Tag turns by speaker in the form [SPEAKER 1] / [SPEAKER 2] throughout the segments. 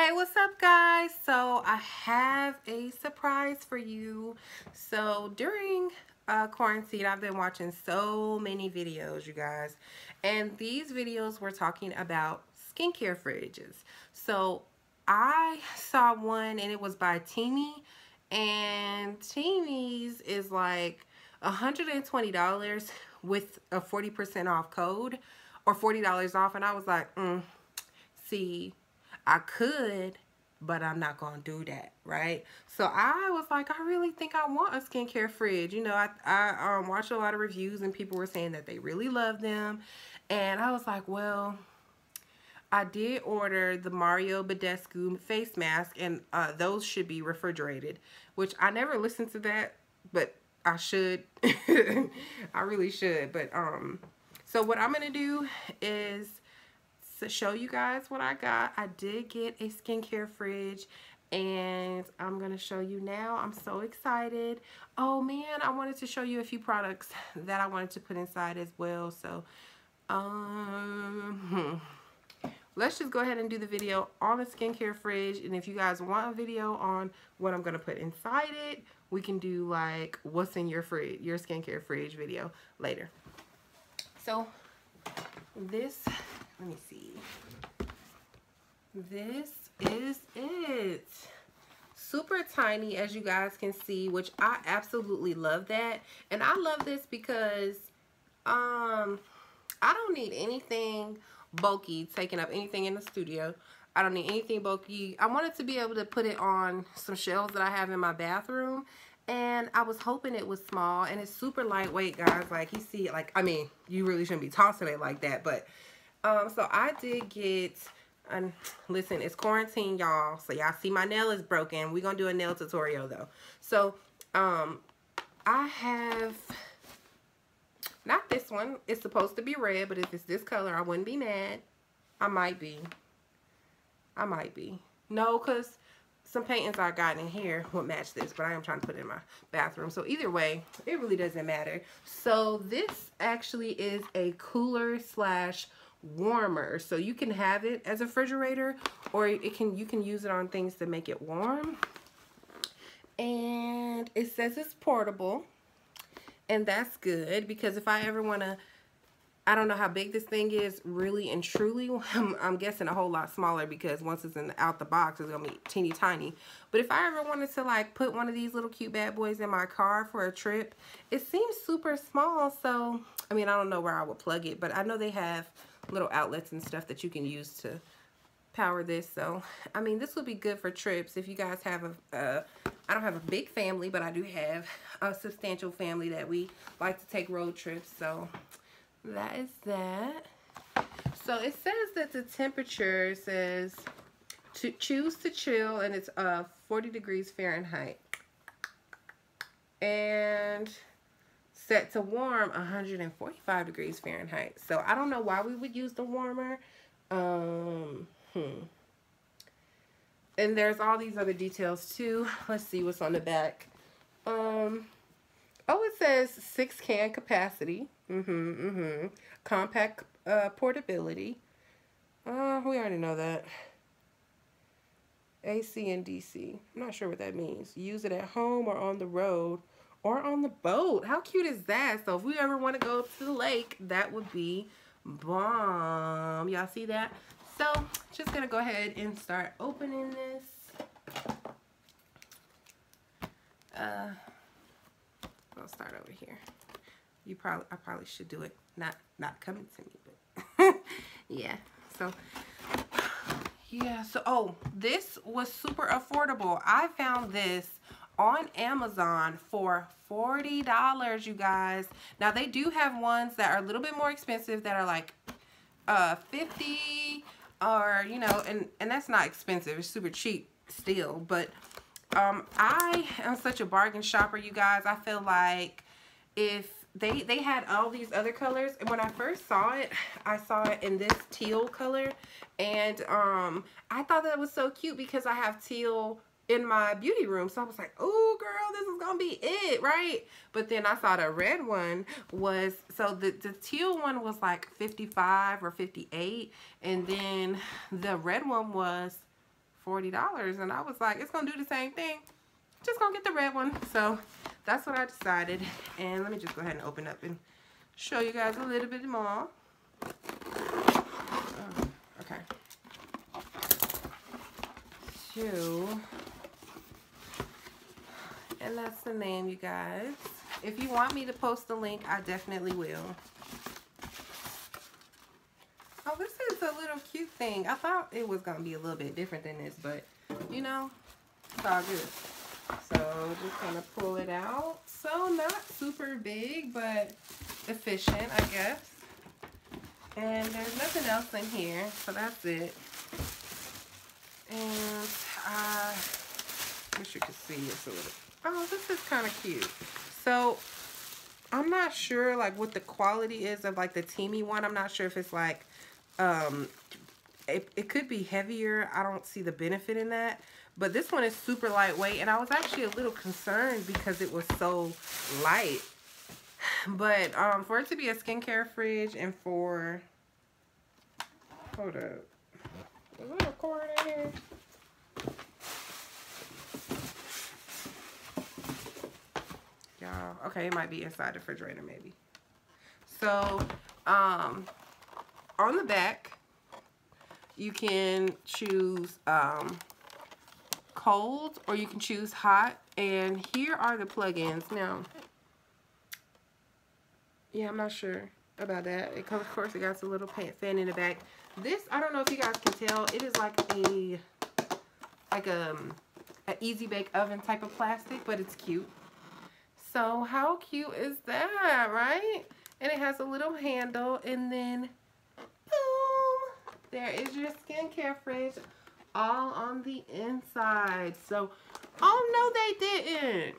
[SPEAKER 1] Hey, what's up guys? So I have a surprise for you. So during uh, quarantine, I've been watching so many videos, you guys. And these videos were talking about skincare fridges. So I saw one and it was by Teami. And Teami's is like $120 with a 40% off code or $40 off. And I was like, mm, see, I could, but I'm not going to do that, right? So I was like, I really think I want a skincare fridge. You know, I, I um, watched a lot of reviews and people were saying that they really love them. And I was like, well, I did order the Mario Badescu face mask and uh, those should be refrigerated, which I never listened to that, but I should. I really should. But, um, so what I'm going to do is to show you guys what I got. I did get a skincare fridge and I'm going to show you now. I'm so excited. Oh man, I wanted to show you a few products that I wanted to put inside as well. So, um, hmm. let's just go ahead and do the video on the skincare fridge. And if you guys want a video on what I'm going to put inside it, we can do like what's in your fridge, your skincare fridge video later. So, this let me see. This is it. Super tiny, as you guys can see, which I absolutely love that. And I love this because um, I don't need anything bulky taking up anything in the studio. I don't need anything bulky. I wanted to be able to put it on some shelves that I have in my bathroom. And I was hoping it was small. And it's super lightweight, guys. Like, you see, like, I mean, you really shouldn't be tossing it like that. But um, so I did get, um, listen, it's quarantine, y'all. So y'all see my nail is broken. We're going to do a nail tutorial, though. So, um, I have, not this one. It's supposed to be red, but if it's this color, I wouldn't be mad. I might be. I might be. No, because some paintings I got in here will match this, but I am trying to put it in my bathroom. So either way, it really doesn't matter. So this actually is a cooler slash warmer. So you can have it as a refrigerator or it can you can use it on things to make it warm. And it says it's portable and that's good because if I ever want to I don't know how big this thing is really and truly I'm, I'm, guessing a whole lot smaller because once it's in the, out the box it's gonna be teeny tiny. But if I ever wanted to like put one of these little cute bad boys in my car for a trip it seems super small so I mean I don't know where I would plug it but I know they have little outlets and stuff that you can use to power this. So, I mean, this would be good for trips if you guys have a, uh, I don't have a big family, but I do have a substantial family that we like to take road trips. So, that is that. So, it says that the temperature says to choose to chill and it's uh 40 degrees Fahrenheit. And set to warm 145 degrees Fahrenheit. So I don't know why we would use the warmer. Um, hmm. And there's all these other details too. Let's see what's on the back. Um, oh, it says six can capacity. Mm-hmm, mm-hmm. Compact uh, portability. Uh, we already know that. AC and DC. I'm not sure what that means. Use it at home or on the road or on the boat. How cute is that? So if we ever want to go to the lake, that would be bomb. Y'all see that? So just going to go ahead and start opening this. Uh, I'll start over here. You probably, I probably should do it. Not, not coming to me, but yeah. So yeah. So, oh, this was super affordable. I found this on Amazon for $40, you guys. Now, they do have ones that are a little bit more expensive that are like uh, 50 or, you know, and, and that's not expensive. It's super cheap still. But um, I am such a bargain shopper, you guys. I feel like if they they had all these other colors and when I first saw it I saw it in this teal color and um I thought that was so cute because I have teal in my beauty room. So I was like, oh girl, this is gonna be it, right? But then I saw the red one was, so the, the teal one was like 55 or 58. And then the red one was $40. And I was like, it's going to do the same thing. Just going to get the red one. So that's what I decided. And let me just go ahead and open up and show you guys a little bit more. Okay. So, and that's the name, you guys. If you want me to post the link, I definitely will. Oh, this is a little cute thing. I thought it was going to be a little bit different than this, but, you know, it's all good. So, just going to pull it out. So, not super big, but efficient, I guess. And there's nothing else in here, so that's it. And uh, I wish you could see this a little. Oh, this is kind of cute. So I'm not sure like what the quality is of like the Teami one. I'm not sure if it's like, um, it, it could be heavier. I don't see the benefit in that. But this one is super lightweight. And I was actually a little concerned because it was so light. But um, for it to be a skincare fridge and for... Hold up. Is there a cord in here? Y'all, okay, it might be inside the refrigerator maybe. So, um, on the back, you can choose um, cold or you can choose hot. And here are the plugins. Now, yeah, I'm not sure about that. It comes, of course, it got a little fan in the back. This, I don't know if you guys can tell, it is like a, like a, um, an easy bake oven type of plastic, but it's cute. So how cute is that, right? And it has a little handle, and then, boom, there is your skincare fridge all on the inside. So, oh no, they didn't.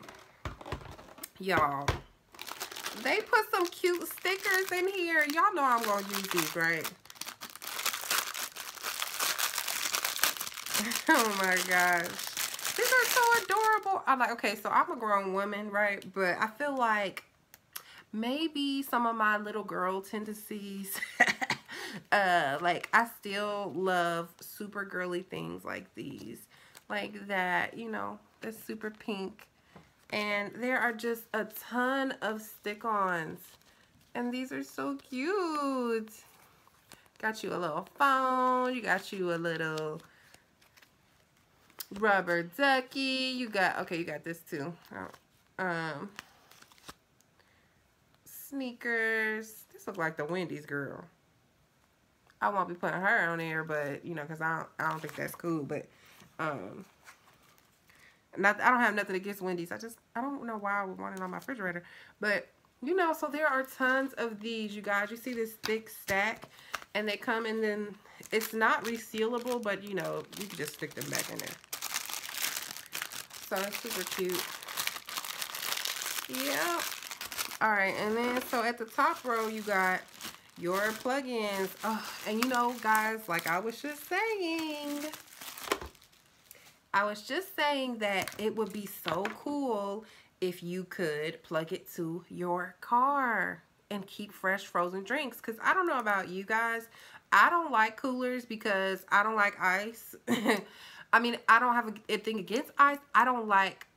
[SPEAKER 1] Y'all, they put some cute stickers in here. Y'all know I'm to use these, right? oh my gosh. Are so adorable. I'm like, okay, so I'm a grown woman, right? But I feel like maybe some of my little girl tendencies, uh, like I still love super girly things like these. Like that, you know, the super pink and there are just a ton of stick-ons. And these are so cute. Got you a little phone. You got you a little rubber ducky. You got, okay, you got this too. Oh, um, sneakers. This looks like the Wendy's girl. I won't be putting her on there, but, you know, because I don't, I don't think that's cool. But, um, not, I don't have nothing against Wendy's. I just, I don't know why I would want it on my refrigerator. But, you know, so there are tons of these, you guys. You see this thick stack, and they come in, and then it's not resealable, but, you know, you can just stick them back in there. So super cute. Yep. All right, and then, so at the top row, you got your plugins. Oh, and you know, guys, like I was just saying, I was just saying that it would be so cool if you could plug it to your car and keep fresh frozen drinks. Because I don't know about you guys. I don't like coolers because I don't like ice. I mean, I don't have a, thing against ice. I don't like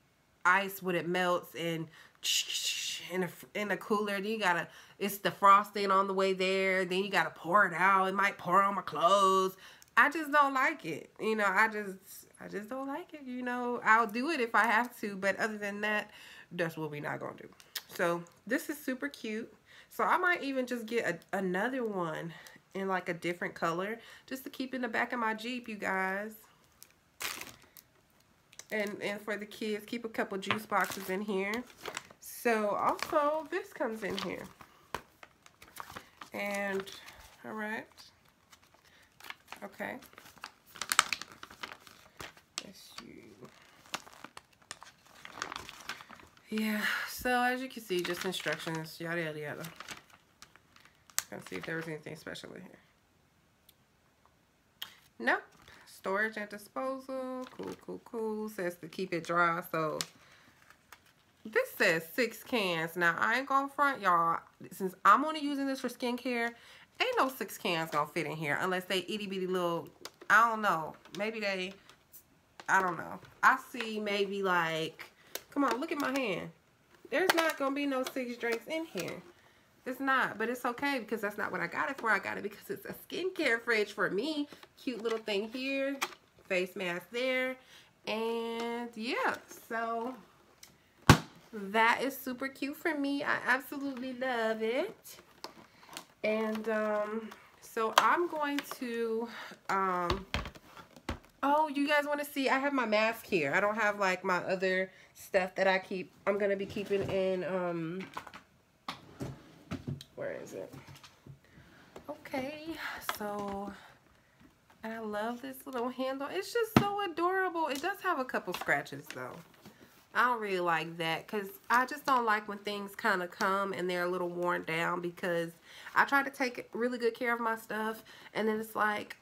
[SPEAKER 1] ice when it melts and in a, in a cooler. Then you gotta, it's the frosting on the way there. Then you gotta pour it out. It might pour on my clothes. I just don't like it. You know, I just, I just don't like it. You know, I'll do it if I have to. But other than that, that's what we're not to do. So this is super cute. So I might even just get a, another one in like a different color. Just to keep in the back of my Jeep, you guys. And, and for the kids, keep a couple juice boxes in here. So also, this comes in here. And, all right. Okay. Yeah, so as you can see, just instructions, yada, yada, yada. Let's see if there was anything special in here. Nope. Storage and disposal. Cool, cool, cool. Says to keep it dry. So this says six cans. Now, I ain't gonna front y'all. Since I'm only using this for skincare, ain't no six cans gonna fit in here unless they itty bitty little, I don't know. Maybe they I don't know. I see maybe like, come on, look at my hand. There's not to be no six drinks in here. It's not, but it's okay because that's not what I got it for. I got it because it's a skincare fridge for me. Cute little thing here. Face mask there. And yeah, so that is super cute for me. I absolutely love it. And um, so I'm going to, um, oh, you guys want to see, I have my mask here. I don't have like my other stuff that I keep, I'm going to be keeping in, um, where is it? Okay, so and I love this little handle. It's just so adorable. It does have a couple scratches though. I don't really like that because I just don't like when things kind of come and they're a little worn down because I try to take really good care of my stuff and then it's like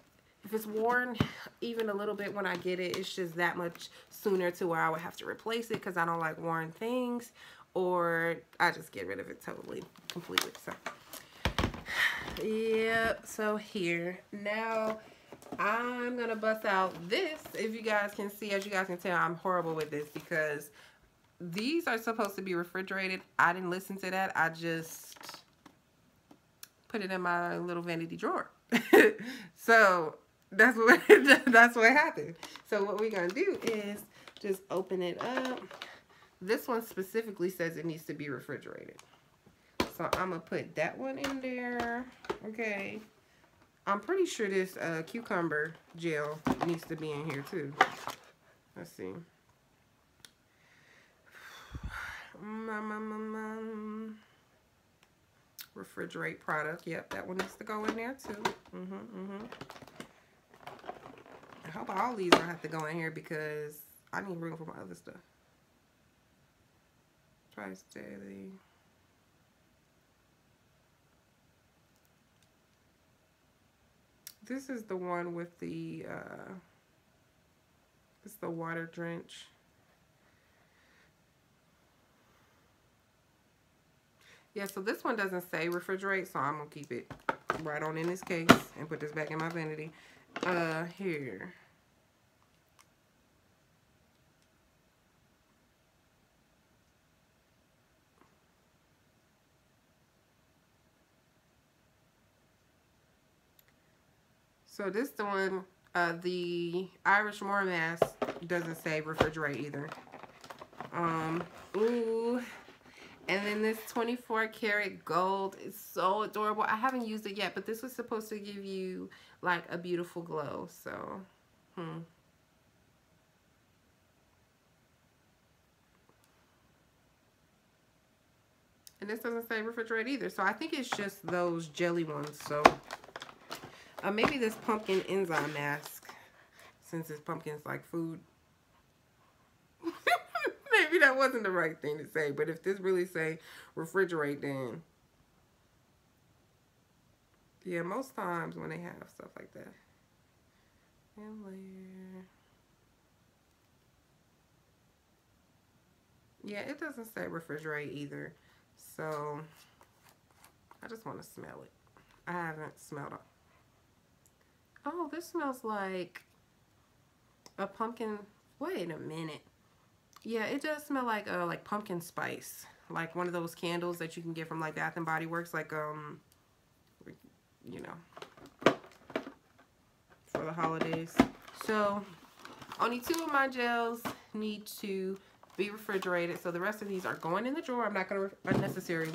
[SPEAKER 1] if it's worn even a little bit when I get it, it's just that much sooner to where I would have to replace it because I don't like worn things or I just get rid of it totally, completely. So, yep. So here, now I'm going to bust out this. If you guys can see, as you guys can tell, I'm horrible with this because these are supposed to be refrigerated. I didn't listen to that. I just put it in my little vanity drawer. so that's what that's what happened. So what we're gonna do is just open it up. This one specifically says it needs to be refrigerated. So I'm gonna put that one in there. Okay. I'm pretty sure this uh, cucumber gel needs to be in here too. Let's see. Refrigerate product. Yep, that one needs to go in there too. Mm -hmm, mm -hmm. I hope all these don't have to go in here because I need room for my other stuff. Twice daily. This is the one with the, uh, it's the water drench. Yeah, so this one doesn't say refrigerate, so I'm going to keep it right on in this case and put this back in my vanity. Uh, here. So this the one, uh, the Irish Moor mask doesn't say refrigerate either. Um, ooh. And then this 24 karat gold is so adorable. I haven't used it yet, but this was supposed to give you like a beautiful glow. So, hmm. And this doesn't say refrigerate either. So I think it's just those jelly ones. So uh, maybe this pumpkin enzyme mask, since this pumpkin's like food. maybe that wasn't the right thing to say, but if this really say refrigerate, then yeah, most times when they have stuff like that. And layer. Yeah, it doesn't say refrigerate either. So, I just want to smell it. I haven't smelled it. Oh, this smells like a pumpkin. Wait a minute. Yeah, it does smell like uh like pumpkin spice. Like one of those candles that you can get from like Bath and Body Works, like um you know for the holidays. So only two of my gels need to be refrigerated. So the rest of these are going in the drawer. I'm not gonna unnecessarily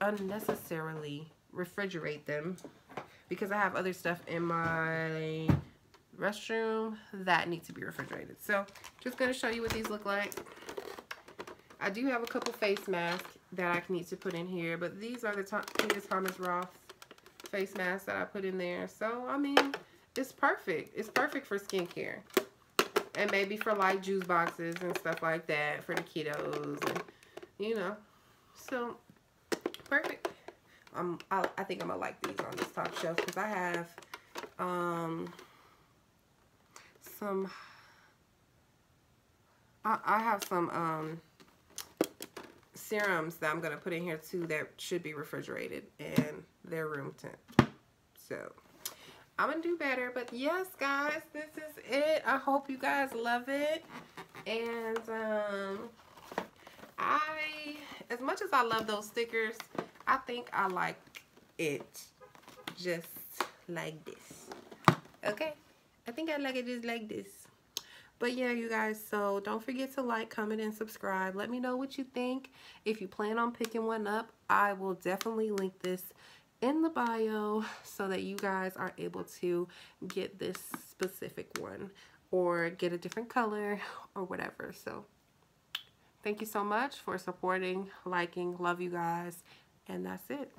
[SPEAKER 1] unnecessarily refrigerate them because I have other stuff in my restroom that need to be refrigerated. So just going to show you what these look like. I do have a couple face masks that I need to put in here, but these are the Thomas Roth face masks that I put in there. So, I mean, it's perfect. It's perfect for skincare. And maybe for like juice boxes and stuff like that for the kiddos. And, you know. So, perfect. I'm, I, I think I'm going to like these on this top shelf because I have um, some, I, I have some um, serums that I'm going to put in here too that should be refrigerated and they're room temp. So, I'm going to do better. But yes, guys, this is it. I hope you guys love it. And um, I, as much as I love those stickers, I think I like it just like this. Okay? I think I like it just like this. But yeah, you guys, so don't forget to like, comment, and subscribe. Let me know what you think. If you plan on picking one up, I will definitely link this in the bio so that you guys are able to get this specific one or get a different color or whatever. So thank you so much for supporting, liking, love you guys, and that's it.